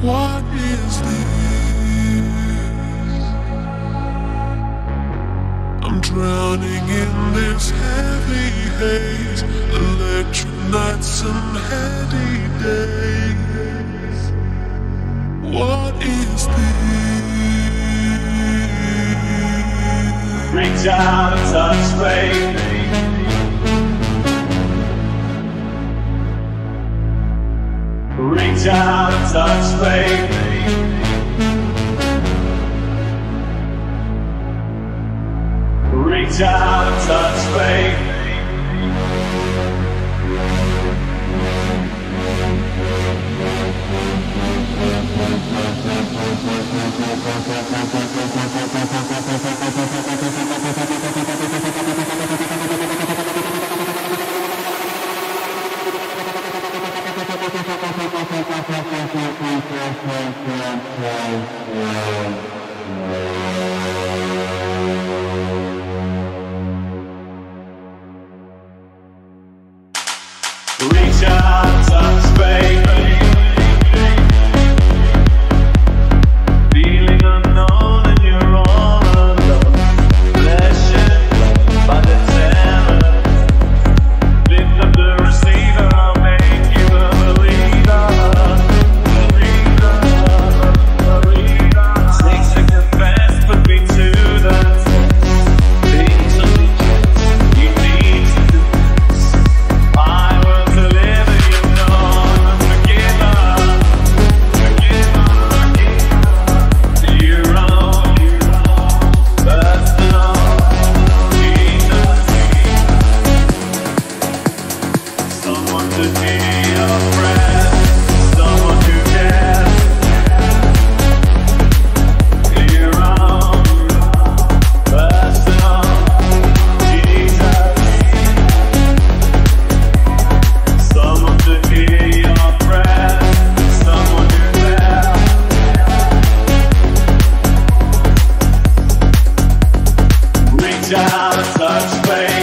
What is this? I'm drowning in this heavy haze Electric nights and heady days What is this? Reach out and touch me Reach job touch baby Reach out touch out of touch.